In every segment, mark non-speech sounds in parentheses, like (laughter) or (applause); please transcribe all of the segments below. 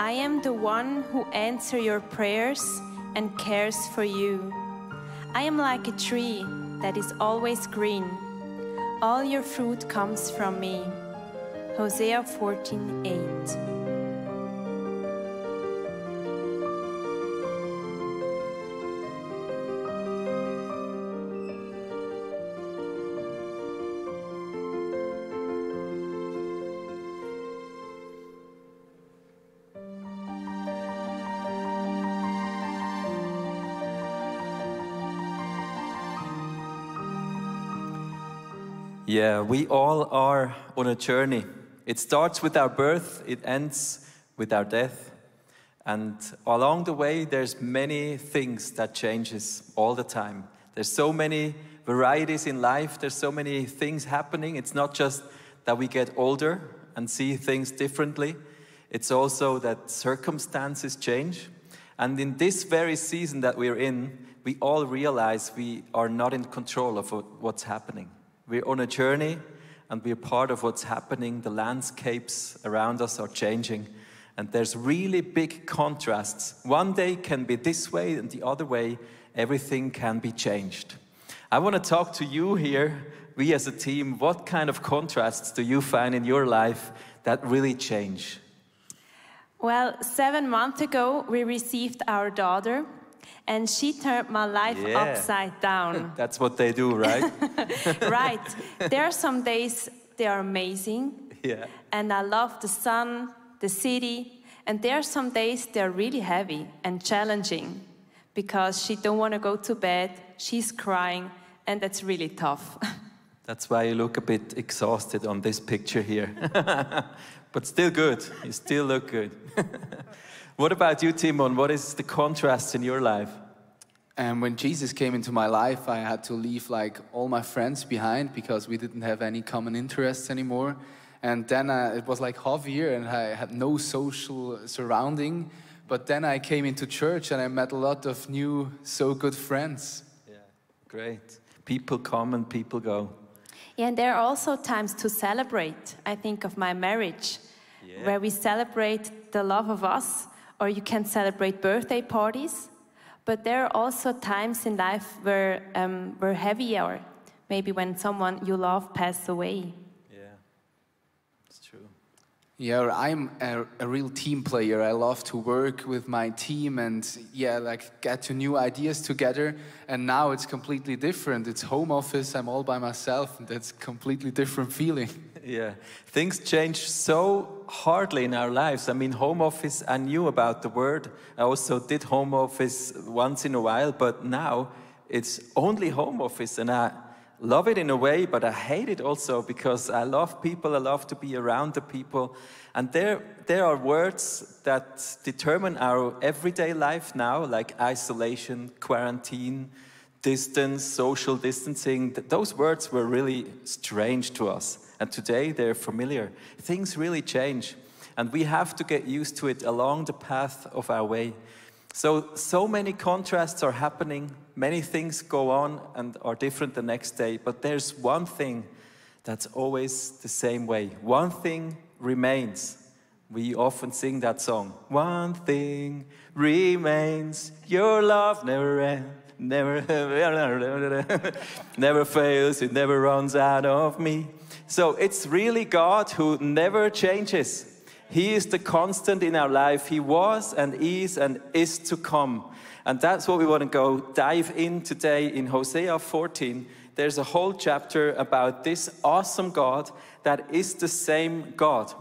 I am the one who answers your prayers and cares for you. I am like a tree that is always green. All your fruit comes from me. Hosea 14 8. Yeah, we all are on a journey. It starts with our birth, it ends with our death. And along the way, there's many things that changes all the time. There's so many varieties in life. There's so many things happening. It's not just that we get older and see things differently. It's also that circumstances change. And in this very season that we're in, we all realize we are not in control of what's happening. We're on a journey and we're part of what's happening. The landscapes around us are changing. And there's really big contrasts. One day can be this way, and the other way, everything can be changed. I want to talk to you here, we as a team. What kind of contrasts do you find in your life that really change? Well, seven months ago, we received our daughter, and she turned my life yeah. upside down. (laughs) That's what they do, right? (laughs) right. There are some days they are amazing. Yeah. And I love the sun, the city, and there are some days they're really heavy and challenging because she don't want to go to bed, she's crying, and that's really tough. (laughs) That's why you look a bit exhausted on this picture here. but still good. You still look good. What about you, Timon? What is the contrast in your life? And when Jesus came into my life, I had to leave like all my friends behind because we didn't have any common interests anymore. And then uh, it was like half a year and I had no social surrounding. But then I came into church and I met a lot of new, so good friends. Yeah, great. People come and people go. Yeah, and there are also times to celebrate. I think of my marriage, yeah. where we celebrate the love of us or you can celebrate birthday parties. But there are also times in life where um, we're heavier, maybe when someone you love passes away. Yeah, it's true. Yeah, I'm a, a, real team player. I love to work with my team and yeah, like get to new ideas together. And now it's completely different. It's home office. I'm all by myself, and that's completely different feeling. Yeah, things change so hardly in our lives. I mean, home office, I knew about the word. I also did home office once in a while, but now it's only home office. And I love it in a way, but I hate it also because I love people, I love to be around the people. And there, there are words that determine our everyday life now, like isolation, quarantine, distance, social distancing. Those words were really strange to us. And today they're familiar. Things really change. And we have to get used to it along the path of our way. So, so many contrasts are happening. Many things go on and are different the next day. But there's one thing that's always the same way. One thing remains. We often sing that song. One thing remains. Your love never ends. Never, (laughs) never fails, it never runs out of me. So it's really God who never changes. He is the constant in our life. He was and is and is to come. And that's what we want to go dive in today in Hosea 14. There's a whole chapter about this awesome God that is the same God.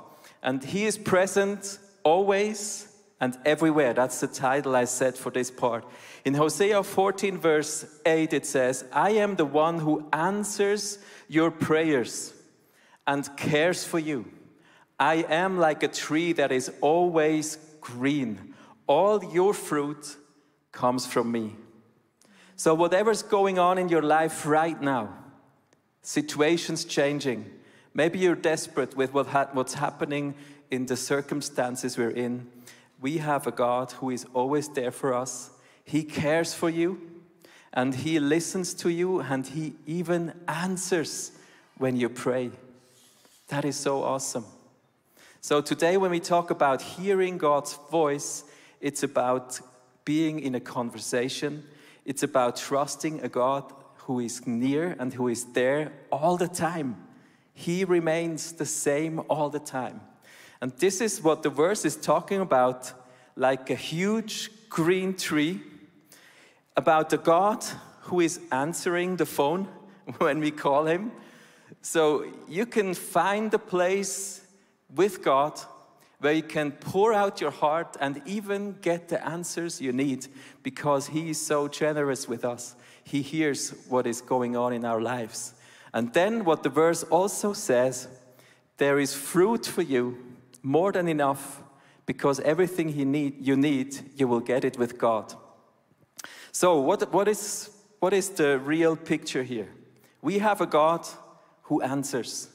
And He is present always and everywhere. That's the title I set for this part. In Hosea 14, verse 8, it says, I am the one who answers your prayers and cares for you. I am like a tree that is always green. All your fruit comes from me. So, whatever's going on in your life right now, situations changing, maybe you're desperate with what ha- what's happening in the circumstances we're in, we have a God who is always there for us. He cares for you, and He listens to you, and He even answers when you pray. That is so awesome. So today, when we talk about hearing God's voice, it's about being in a conversation, it's about trusting a God who is near and who is there all the time. He remains the same all the time. And this is what the verse is talking about like a huge green tree, about a God who is answering the phone (laughs) when we call him. So you can find a place with God where you can pour out your heart and even get the answers you need because He is so generous with us. He hears what is going on in our lives. And then, what the verse also says there is fruit for you, more than enough, because everything you need, you, need, you will get it with God. So, what, what, is, what is the real picture here? We have a God who answers.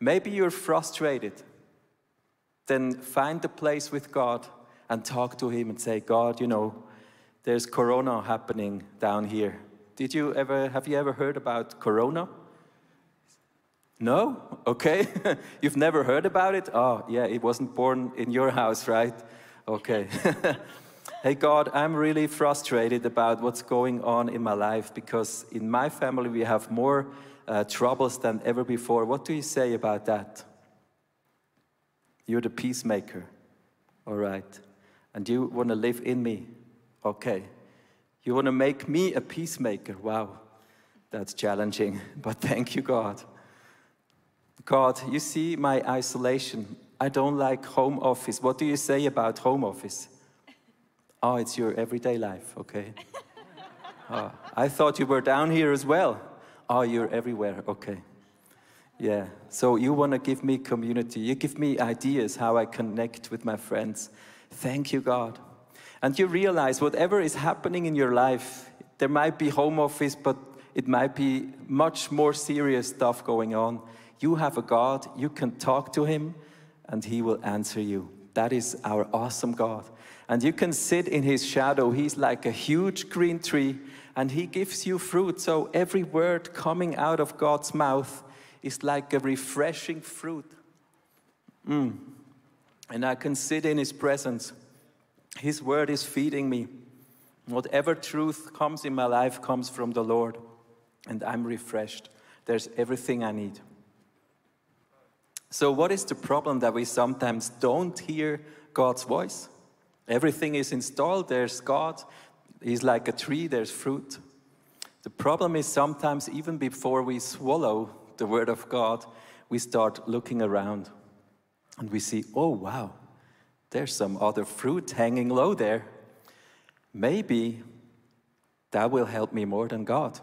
Maybe you're frustrated. Then find a place with God and talk to Him and say, God, you know, there's Corona happening down here. Did you ever, have you ever heard about Corona? No? Okay. (laughs) You've never heard about it? Oh, yeah, it wasn't born in your house, right? Okay. (laughs) hey, God, I'm really frustrated about what's going on in my life because in my family we have more uh, troubles than ever before. What do you say about that? You're the peacemaker. All right. And you want to live in me. Okay. You want to make me a peacemaker. Wow. That's challenging. (laughs) But thank you, God. God, you see my isolation. I don't like home office. What do you say about home office? Oh, it's your everyday life, okay. (laughs) Oh, I thought you were down here as well. Oh, you're everywhere, okay. Yeah, so you want to give me community. You give me ideas how I connect with my friends. Thank you, God. And you realize whatever is happening in your life, there might be home office, but it might be much more serious stuff going on. You have a God, you can talk to Him, and He will answer you. That is our awesome God. And you can sit in His shadow. He's like a huge green tree, and He gives you fruit. So every word coming out of God's mouth is like a refreshing fruit. Mm. And I can sit in His presence. His word is feeding me. Whatever truth comes in my life comes from the Lord, and I'm refreshed. There's everything I need. So, what is the problem that we sometimes don't hear God's voice? Everything is installed, there's God, He's like a tree, there's fruit. The problem is sometimes, even before we swallow the Word of God, we start looking around and we see, oh, wow, there's some other fruit hanging low there. Maybe that will help me more than God.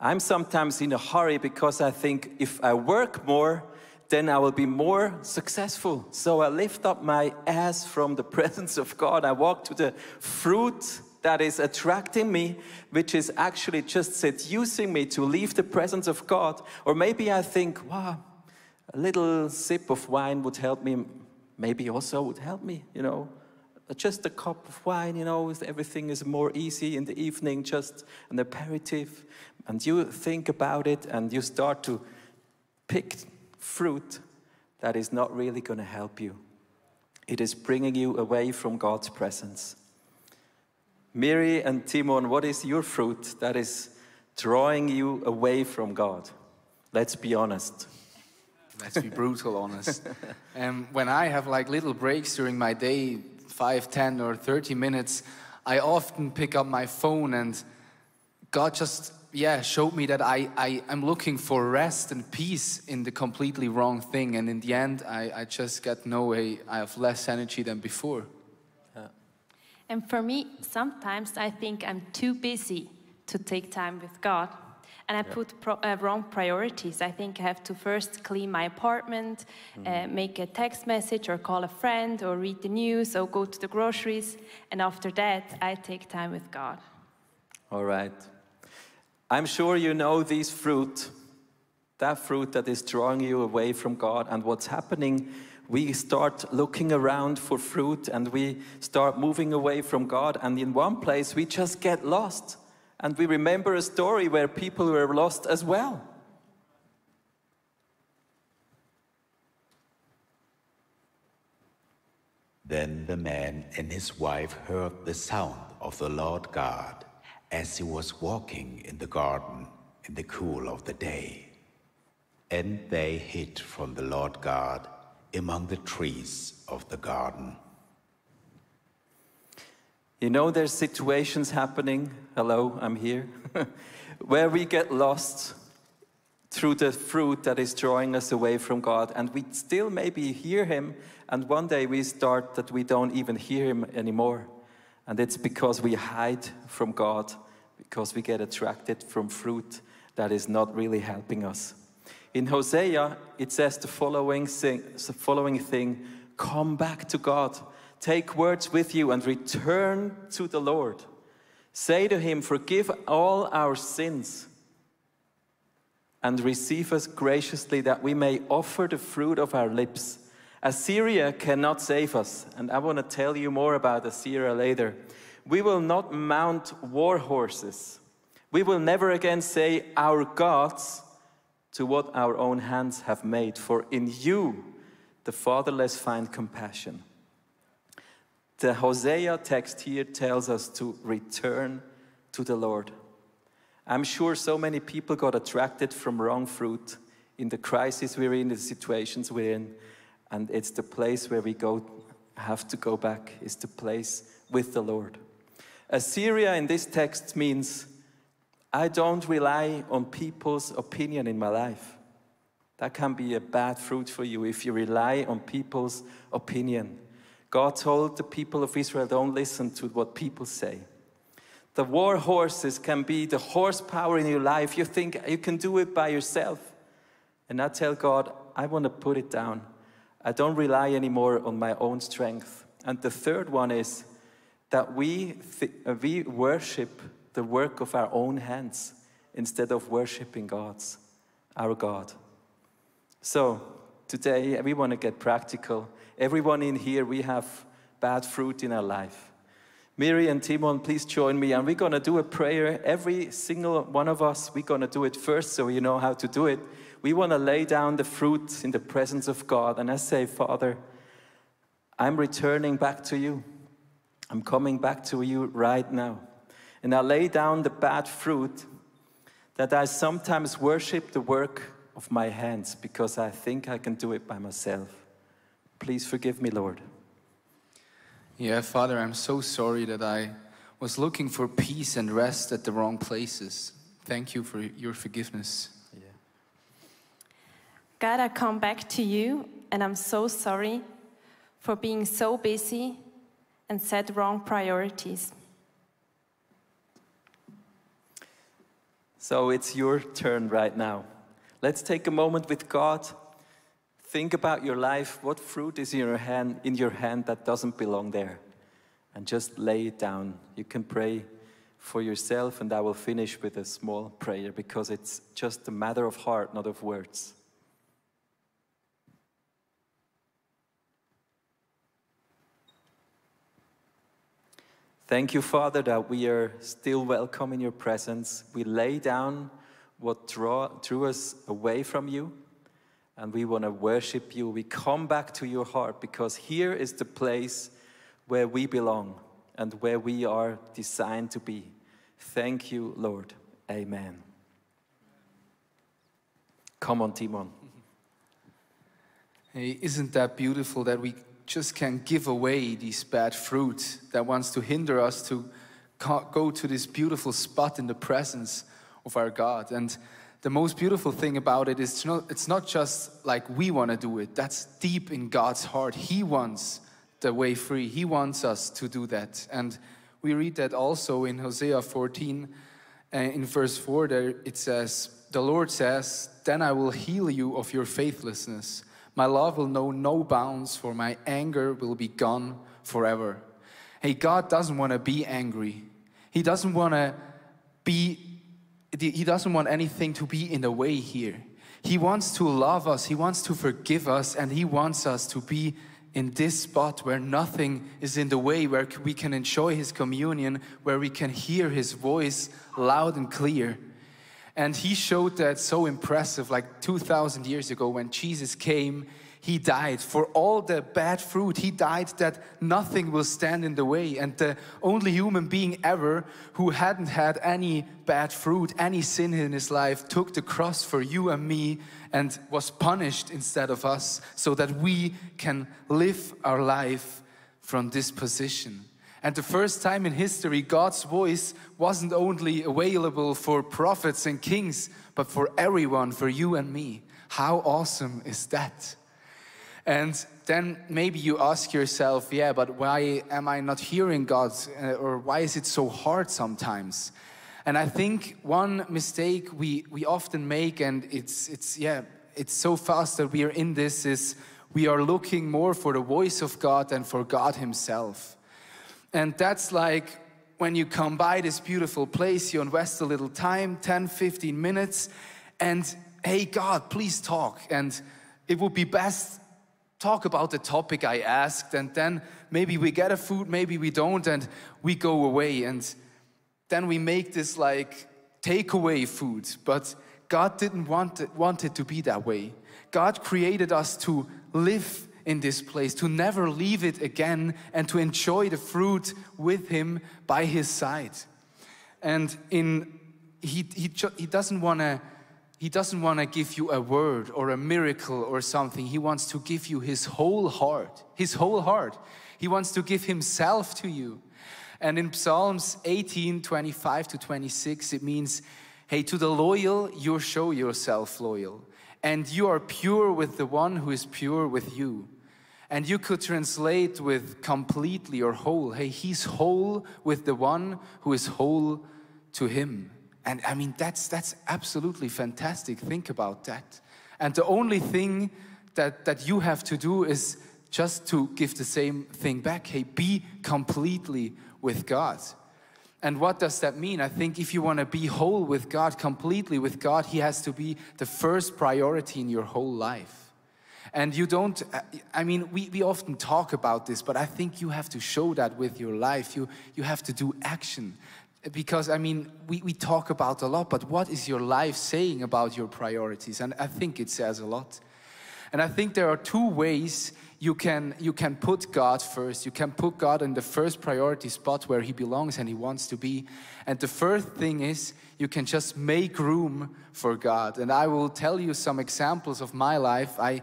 I'm sometimes in a hurry because I think if I work more, then I will be more successful. So I lift up my ass from the (laughs) presence of God. I walk to the fruit that is attracting me, which is actually just seducing me to leave the presence of God. Or maybe I think, wow, a little sip of wine would help me. Maybe also would help me, you know. Just a cup of wine, you know, everything is more easy in the evening, just an aperitif. And you think about it and you start to pick fruit that is not really going to help you. It is bringing you away from God's presence. Miri and Timon, what is your fruit that is drawing you away from God? Let's be honest. Let's be brutal honest. (laughs) um, when I have like little breaks during my day, 5, 10, or 30 minutes, I often pick up my phone and God just yeah, showed me that I, I, am looking for rest and peace in the completely wrong thing. And in the end, I, I just get no way, I have less energy than before. And for me, sometimes I think I'm too busy to take time with God. And I yeah. put pro uh, wrong priorities. I think I have to first clean my apartment, mm. uh, make a text message, or call a friend, or read the news, or go to the groceries. And after that, I take time with God. All right. I'm sure you know these fruit, that fruit that is drawing you away from God. And what's happening, we start looking around for fruit and we start moving away from God. And in one place, we just get lost. And we remember a story where people were lost as well. Then the man and his wife heard the sound of the Lord God as he was walking in the garden in the cool of the day. And they hid from the Lord God among the trees of the garden. You know, there's situations happening, hello, I'm here, (laughs) where we get lost through the fruit that is drawing us away from God. And we still maybe hear Him, and one day we start that we don't even hear Him anymore. And it's because we hide from God, because we get attracted from fruit that is not really helping us. In Hosea, it says the following thing, the following thing come back to God. Take words with you and return to the Lord. Say to him, Forgive all our sins and receive us graciously that we may offer the fruit of our lips. Assyria cannot save us, and I want to tell you more about Assyria later. We will not mount war horses. We will never again say, Our gods, to what our own hands have made, for in you the fatherless find compassion. The Hosea text here tells us to return to the Lord. I'm sure so many people got attracted from wrong fruit in the crisis we're in, the situations we're in, and it's the place where we go, have to go back, is the place with the Lord. Assyria in this text means I don't rely on people's opinion in my life. That can be a bad fruit for you if you rely on people's opinion. God told the people of Israel, don't listen to what people say. The war horses can be the horsepower in your life. You think you can do it by yourself. And I tell God, I want to put it down. I don't rely anymore on my own strength. And the third one is that we, uh, we worship the work of our own hands instead of worshiping God's, our God. So today we want to get practical. Everyone in here, we have bad fruit in our life. Miri and Timon, please join me. And we're going to do a prayer. Every single one of us, we're going to do it first so you know how to do it. We want to lay down the fruit in the presence of God. And I say, Father, I'm returning back to you. I'm coming back to you right now. And I lay down the bad fruit that I sometimes worship the work of my hands because I think I can do it by myself. Please forgive me, Lord. Yeah, Father, I'm so sorry that I was looking for peace and rest at the wrong places. Thank you for your forgiveness. Yeah. God, I come back to you and I'm so sorry for being so busy and set wrong priorities. So it's your turn right now. Let's take a moment with God Think about your life. What fruit is in your hand, in your hand that doesn't belong there? And just lay it down. You can pray for yourself, and I will finish with a small prayer because it's just a matter of heart, not of words. Thank you, Father, that we are still welcome in your presence. We lay down what draw, drew us away from you and we want to worship you. We come back to your heart because here is the place where we belong and where we are designed to be. Thank you, Lord. Amen. Come on, Timon. Hey, isn't that beautiful that we just can give away these bad fruit that wants to hinder us to go to this beautiful spot in the presence of our God? And the most beautiful thing about it is it's not just like we want to do it. That's deep in God's heart. He wants the way free. He wants us to do that. And we read that also in Hosea 14, uh, in verse 4, there it says, The Lord says, Then I will heal you of your faithlessness. My love will know no bounds, for my anger will be gone forever. Hey, God doesn't want to be angry. He doesn't want to be he doesn't want anything to be in the way here. He wants to love us, He wants to forgive us, and He wants us to be in this spot where nothing is in the way, where we can enjoy His communion, where we can hear His voice loud and clear. And He showed that so impressive, like 2,000 years ago when Jesus came. He died for all the bad fruit. He died that nothing will stand in the way. And the only human being ever who hadn't had any bad fruit, any sin in his life, took the cross for you and me and was punished instead of us so that we can live our life from this position. And the first time in history, God's voice wasn't only available for prophets and kings, but for everyone, for you and me. How awesome is that? And then maybe you ask yourself, yeah, but why am I not hearing God? Uh, or why is it so hard sometimes? And I think one mistake we, we often make, and it's, it's, yeah, it's so fast that we are in this, is we are looking more for the voice of God than for God Himself. And that's like when you come by this beautiful place, you invest a little time 10, 15 minutes, and hey, God, please talk. And it would be best talk about the topic I asked, and then maybe we get a food, maybe we don't, and we go away. And then we make this like takeaway food. But God didn't want it, want it to be that way. God created us to live in this place, to never leave it again, and to enjoy the fruit with Him by His side. And in He, he, he doesn't want to he doesn't want to give you a word or a miracle or something. He wants to give you his whole heart. His whole heart. He wants to give himself to you. And in Psalms 18 25 to 26, it means, Hey, to the loyal, you show yourself loyal. And you are pure with the one who is pure with you. And you could translate with completely or whole. Hey, he's whole with the one who is whole to him. And I mean, that's, that's absolutely fantastic. Think about that. And the only thing that, that you have to do is just to give the same thing back. Hey, be completely with God. And what does that mean? I think if you want to be whole with God, completely with God, He has to be the first priority in your whole life. And you don't, uh, I mean, we, we often talk about this, but I think you have to show that with your life. You, you have to do action because I mean, we, we talk about a lot, but what is your life saying about your priorities? And I think it says a lot. And I think there are two ways you can, you can put God first. You can put God in the first priority spot where He belongs and He wants to be. And the first thing is you can just make room for God. And I will tell you some examples of my life. I,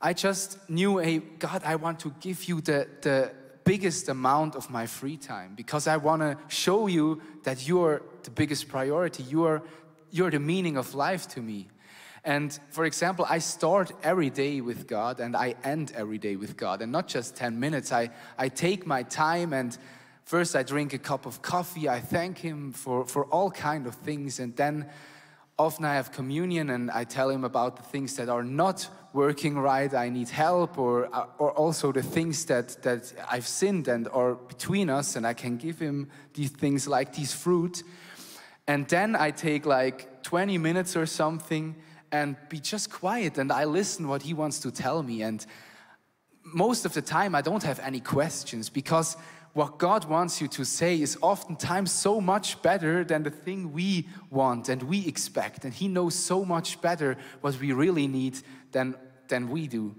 I just knew, hey, God, I want to give you the, the, biggest amount of my free time because I want to show you that you're the biggest priority. You are, you're the meaning of life to me. And for example, I start every day with God and I end every day with God. And not just 10 minutes, I, I take my time and first I drink a cup of coffee. I thank Him for, for all kind of things. And then often I have communion and I tell Him about the things that are not working right, I need help, or, uh, or also the things that, that I've sinned and are between us, and I can give him these things like these fruit. And then I take like 20 minutes or something and be just quiet and I listen what he wants to tell me. And most of the time I don't have any questions because what God wants you to say is oftentimes so much better than the thing we want and we expect. And He knows so much better what we really need than than we do.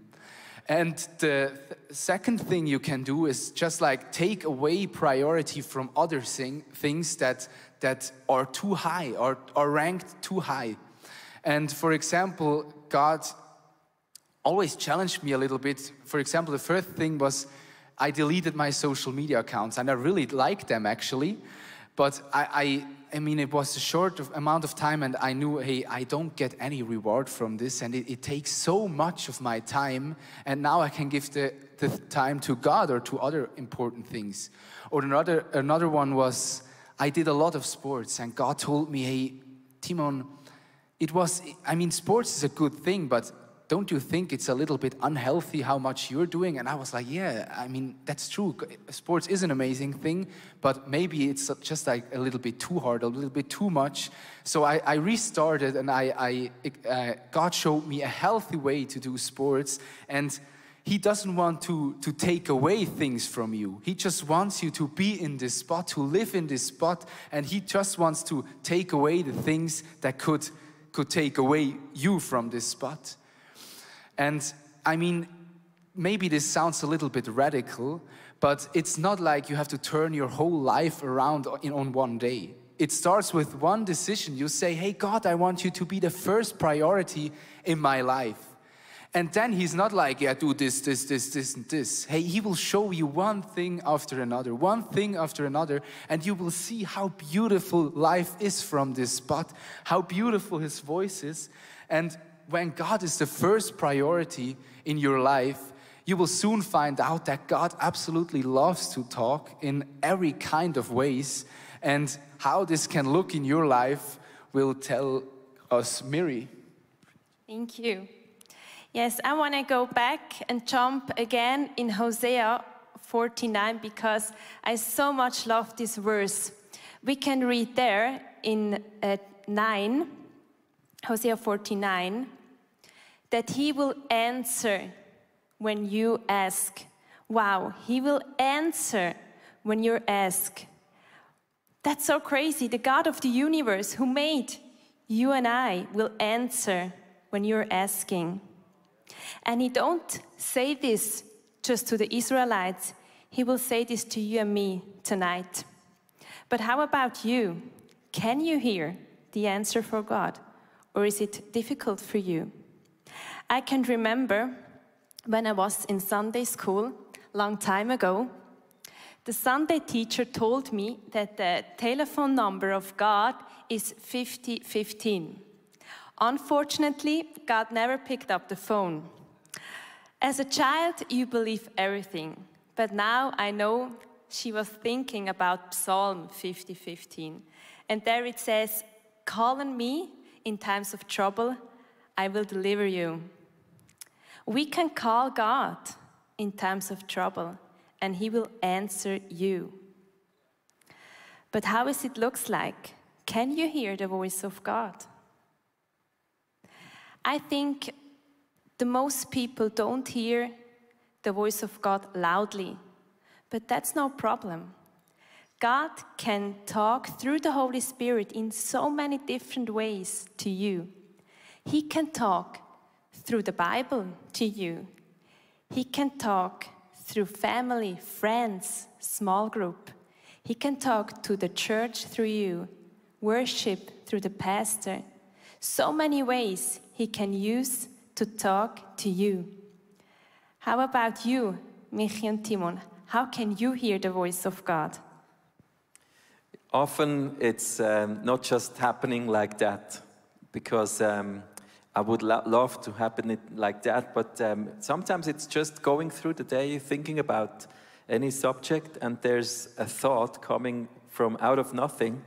And the th second thing you can do is just like take away priority from other thing, things that, that are too high or are ranked too high. And for example, God always challenged me a little bit. For example, the first thing was I deleted my social media accounts and I really liked them actually. But I, I I mean, it was a short amount of time, and I knew, hey, I don't get any reward from this, and it, it, takes so much of my time, and now I can give the, the time to God or to other important things. Or another, another one was, I did a lot of sports, and God told me, hey, Timon, it was, I mean, sports is a good thing, but don't you think it's a little bit unhealthy how much you're doing? And I was like, yeah, I mean, that's true. Sports is an amazing thing, but maybe it's just like a little bit too hard, a little bit too much. So I, I restarted and I, I uh, God showed me a healthy way to do sports. And he doesn't want to, to take away things from you. He just wants you to be in this spot, to live in this spot, and he just wants to take away the things that could, could take away you from this spot. And I mean, maybe this sounds a little bit radical, but it's not like you have to turn your whole life around in, on one day. It starts with one decision. You say, Hey, God, I want you to be the first priority in my life. And then he's not like, yeah, do this, this, this, this, and this. Hey, he will show you one thing after another, one thing after another, and you will see how beautiful life is from this spot, how beautiful his voice is. And when God is the first priority in your life, you will soon find out that God absolutely loves to talk in every kind of ways. And how this can look in your life will tell us Miri. Thank you. Yes, I want to go back and jump again in Hosea 49 because I so much love this verse. We can read there in uh, 9, Hosea 49, that he will answer when you ask. Wow, he will answer when you ask. That's so crazy. The God of the universe who made you and I will answer when you're asking. And he don't say this just to the Israelites. He will say this to you and me tonight. But how about you? Can you hear the answer for God? Or is it difficult for you? I can remember when I was in Sunday school, long time ago, the Sunday teacher told me that the telephone number of God is 5015. Unfortunately, God never picked up the phone. As a child, you believe everything, but now I know she was thinking about Psalm 50:15. And there it says, "Call on me in times of trouble, I will deliver you." We can call God in times of trouble, and He will answer you. But how is it looks like? Can you hear the voice of God? I think the most people don't hear the voice of God loudly, but that's no problem. God can talk through the Holy Spirit in so many different ways to you. He can talk through the Bible to you. He can talk through family, friends, small group. He can talk to the church through you, worship through the pastor. So many ways he can use to talk to you. How about you, Michi and Timon? How can you hear the voice of God? Often it's um, not just happening like that, because um, I would lo love to happen it like that, but um, sometimes it's just going through the day thinking about any subject, and there's a thought coming from out of nothing,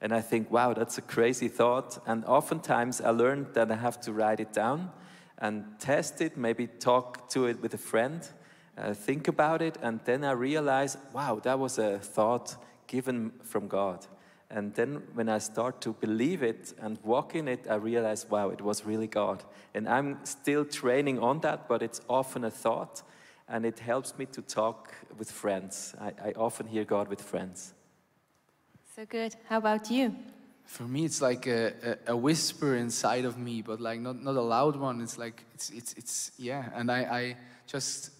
and I think, wow, that's a crazy thought. And oftentimes I learned that I have to write it down and test it, maybe talk to it with a friend, uh, think about it, and then I realize, wow, that was a thought given from God. And then when I start to believe it and walk in it, I realize, wow, it was really God. And I'm still training on that, but it's often a thought, and it helps me to talk with friends. I, I often hear God with friends. So good. How about you? For me, it's like a, a, a, whisper inside of me, but like not, not a loud one. It's like, it's, it's, it's yeah. And I, I just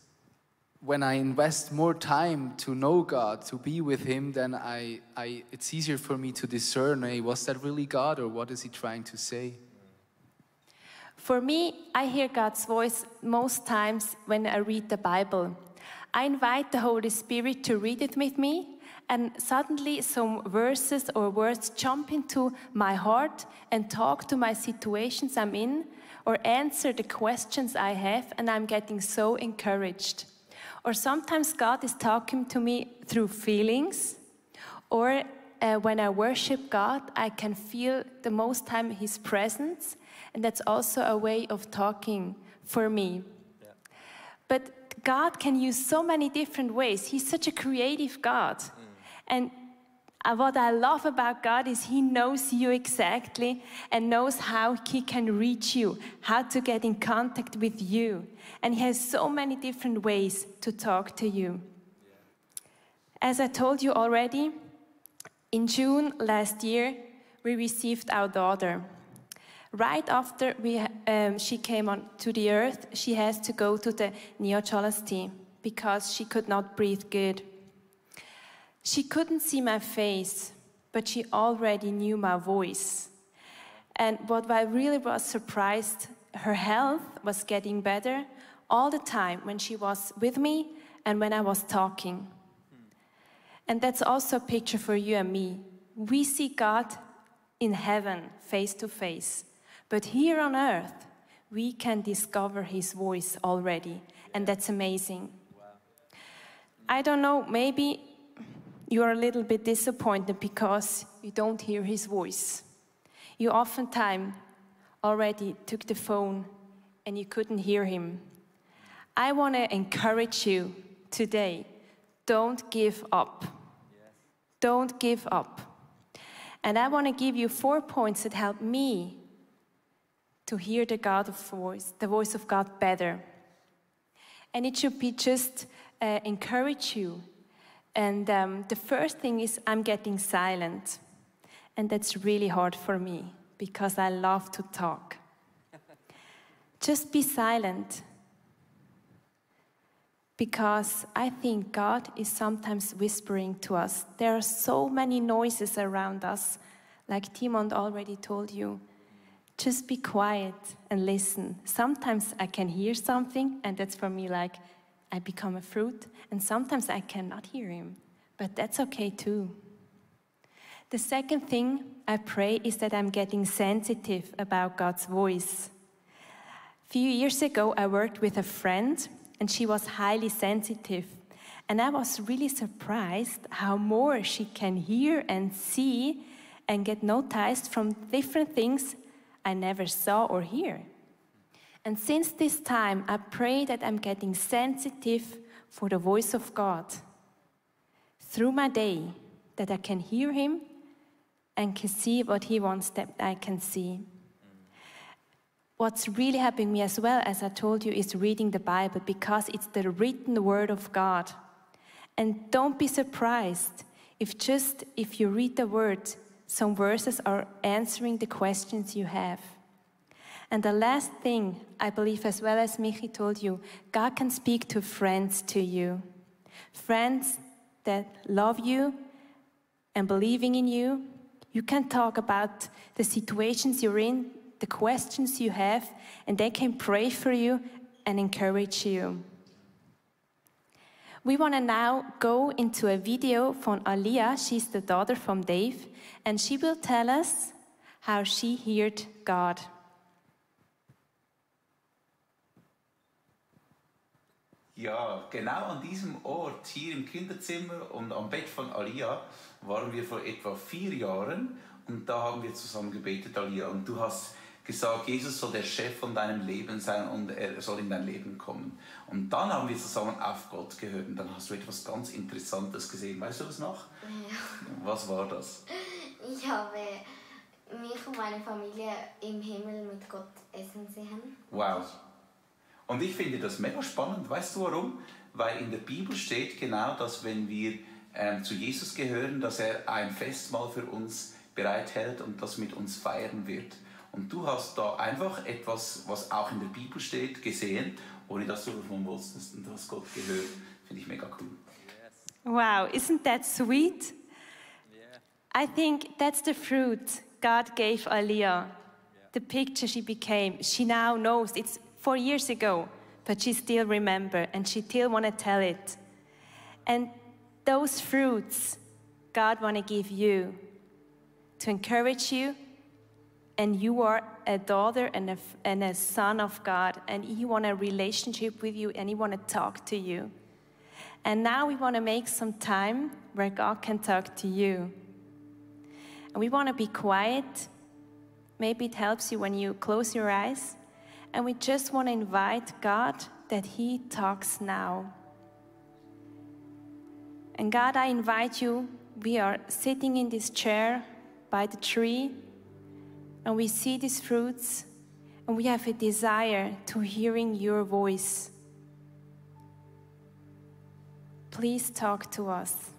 when I invest more time to know God, to be with Him, then I, I, it's easier for me to discern, hey, was that really God or what is He trying to say? For me, I hear God's voice most times when I read the Bible. I invite the Holy Spirit to read it with me, and suddenly some verses or words jump into my heart and talk to my situations I'm in or answer the questions I have, and I'm getting so encouraged. Or sometimes God is talking to me through feelings, or uh, when I worship God, I can feel the most time His presence, and that's also a way of talking for me. Yeah. But God can use so many different ways. He's such a creative God. Mm. And uh, what I love about God is He knows you exactly and knows how He can reach you, how to get in contact with you. And He has so many different ways to talk to you. As I told you already, in June last year, we received our daughter. Right after we, um, she came on to the earth, she has to go to the neonatology because she could not breathe good. She couldn't see my face, but she already knew my voice. And what I really was surprised, her health was getting better all the time when she was with me and when I was talking. And that's also a picture for you and me. We see God in heaven face to face, but here on earth, we can discover his voice already, and that's amazing. I don't know, maybe you are a little bit disappointed because you don't hear his voice. You oftentimes already took the phone and you couldn't hear him. I want to encourage you today don't give up. Don't give up. And I want to give you four points that help me to hear the God of voice, the voice of God better. And it should be just uh, encourage you. And um, the first thing is I'm getting silent. And that's really hard for me because I love to talk. just be silent because I think God is sometimes whispering to us. There are so many noises around us, like Timon already told you. Just be quiet and listen. Sometimes I can hear something, and that's for me like I become a fruit, and sometimes I cannot hear him, but that's okay too. The second thing I pray is that I'm getting sensitive about God's voice. A few years ago, I worked with a friend and she was highly sensitive. And I was really surprised how more she can hear and see and get noticed from different things I never saw or hear. And since this time, I pray that I'm getting sensitive for the voice of God through my day, that I can hear Him and can see what He wants that I can see. What's really helping me as well, as I told you, is reading the Bible because it's the written word of God. And don't be surprised if just if you read the word, some verses are answering the questions you have. And the last thing, I believe, as well as Michi told you, God can speak to friends to you. Friends that love you and believing in you. You can talk about the situations you're in, the questions you have, and they can pray for you and encourage you. We want to now go into a video from Aliyah. She's the daughter from Dave, and she will tell us how she heard God. Ja, genau an diesem Ort, hier im Kinderzimmer und am Bett von Alia, waren wir vor etwa vier Jahren und da haben wir zusammen gebetet, Alia. Und du hast gesagt, Jesus soll der Chef von deinem Leben sein und er soll in dein Leben kommen. Und dann haben wir zusammen auf Gott gehört und dann hast du etwas ganz Interessantes gesehen. Weißt du das noch? Ja. Was war das? Ich habe mich und meine Familie im Himmel mit Gott essen sehen. Wow. Und ich finde das mega spannend. Weißt du warum? Weil in der Bibel steht genau, dass wenn wir ähm, zu Jesus gehören, dass er ein Festmahl für uns bereithält und das mit uns feiern wird. Und du hast da einfach etwas, was auch in der Bibel steht, gesehen, ohne dass du davon wusstest und du hast Gott gehört. Finde ich mega cool. Wow, isn't that sweet? I think that's the fruit God gave Aliyah. The picture she became. She now knows it's four years ago, but she still remember and she still want to tell it. And those fruits God want to give you to encourage you and you are a daughter and a, and a son of God, and He want a relationship with you, and He want to talk to you. And now we want to make some time where God can talk to you. And we want to be quiet. Maybe it helps you when you close your eyes. And we just want to invite God that He talks now. And God, I invite you. We are sitting in this chair by the tree and we see these fruits and we have a desire to hearing your voice. Please talk to us.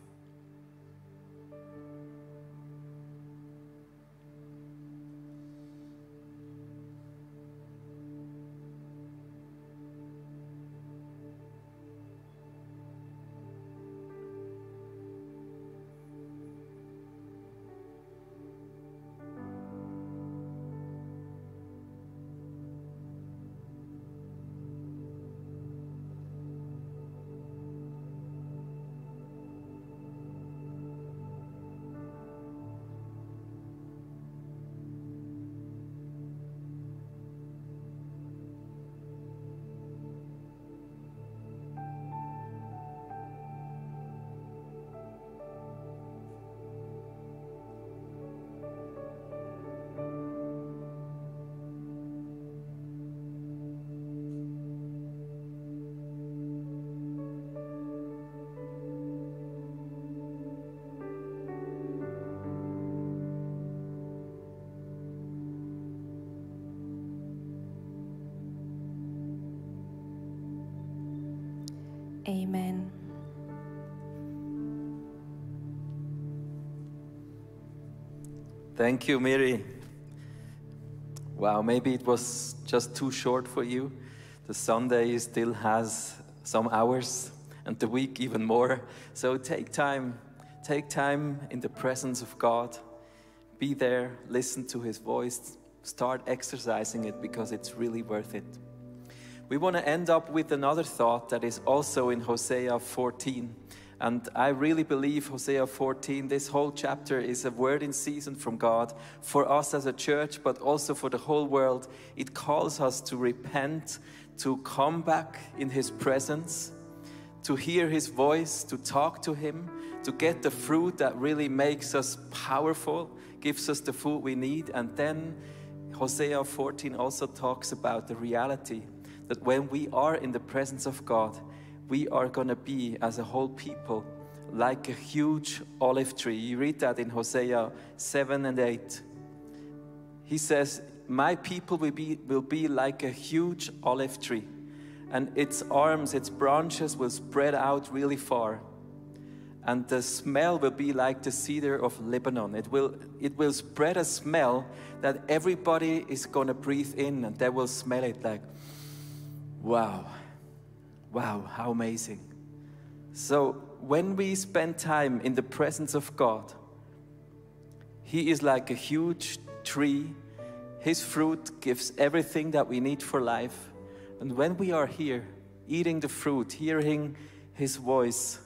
Amen. Thank you, Miri. Wow, maybe it was just too short for you. The Sunday still has some hours and the week even more. So take time, take time in the presence of God. Be there, listen to His voice, start exercising it because it's really worth it. We want to end up with another thought that is also in Hosea 14. And I really believe Hosea 14, this whole chapter is a word in season from God for us as a church, but also for the whole world. It calls us to repent, to come back in His presence, to hear His voice, to talk to Him, to get the fruit that really makes us powerful, gives us the food we need. And then Hosea 14 also talks about the reality that when we are in the presence of God, we are going to be, as a whole people, like a huge olive tree. You read that in Hosea 7 and 8. He says, My people will be, will be like a huge olive tree, and its arms, its branches will spread out really far. And the smell will be like the cedar of Lebanon. It will, it will spread a smell that everybody is going to breathe in and they will smell it like, wow. Wow, how amazing. So, when we spend time in the presence of God, He is like a huge tree. His fruit gives everything that we need for life. And when we are here, eating the fruit, hearing His voice,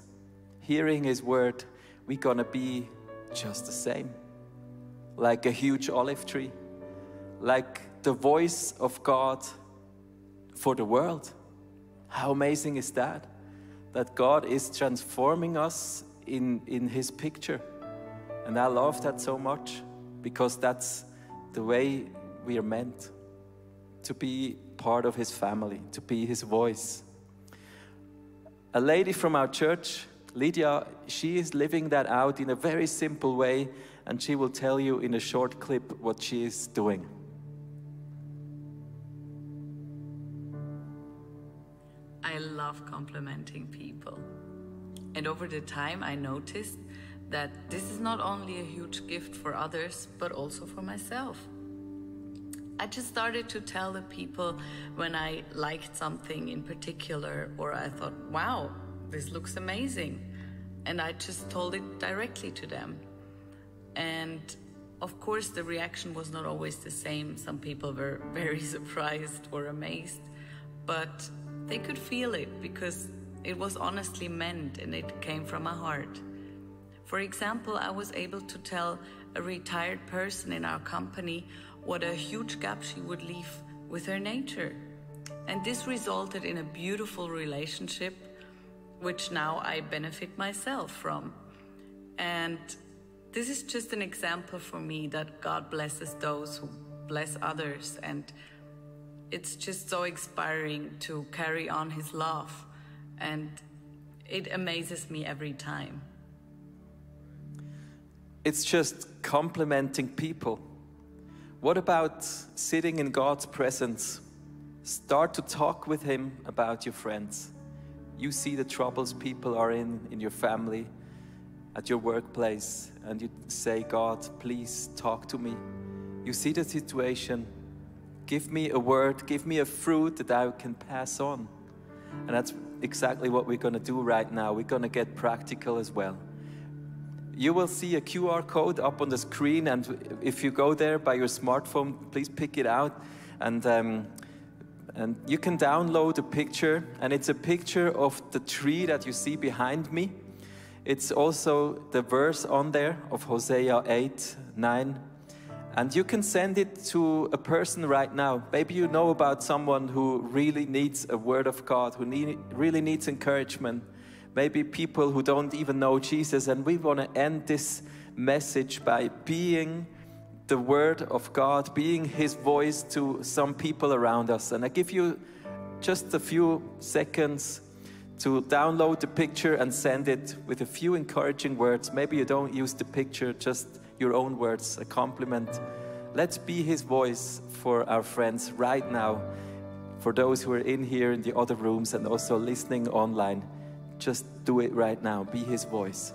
hearing His word, we're gonna be just the same. Like a huge olive tree, like the voice of God for the world. How amazing is that? That God is transforming us in, in His picture. And I love that so much because that's the way we are meant to be part of His family, to be His voice. A lady from our church, Lydia, she is living that out in a very simple way, and she will tell you in a short clip what she is doing. Complimenting people. And over the time, I noticed that this is not only a huge gift for others, but also for myself. I just started to tell the people when I liked something in particular, or I thought, wow, this looks amazing. And I just told it directly to them. And of course, the reaction was not always the same. Some people were (laughs) very surprised or amazed, but they could feel it because it was honestly meant and it came from my heart. For example, I was able to tell a retired person in our company what a huge gap she would leave with her nature. And this resulted in a beautiful relationship, which now I benefit myself from. And this is just an example for me that God blesses those who bless others. And it's just so inspiring to carry on His love. And it amazes me every time. It's just complimenting people. What about sitting in God's presence? Start to talk with Him about your friends. You see the troubles people are in, in your family, at your workplace, and you say, God, please talk to me. You see the situation, give me a word, give me a fruit that I can pass on. And that's exactly what we're going to do right now. We're going to get practical as well. You will see a QR code up on the screen, and if you go there by your smartphone, please pick it out. And, um, and you can download a picture, and it's a picture of the tree that you see behind me. It's also the verse on there of Hosea 8 9. And you can send it to a person right now. Maybe you know about someone who really needs a word of God, who need, really needs encouragement. Maybe people who don't even know Jesus. And we want to end this message by being the word of God, being his voice to some people around us. And I give you just a few seconds to download the picture and send it with a few encouraging words. Maybe you don't use the picture, just your own words, a compliment. Let's be his voice for our friends right now, for those who are in here in the other rooms and also listening online. just do it right now. Be His voice.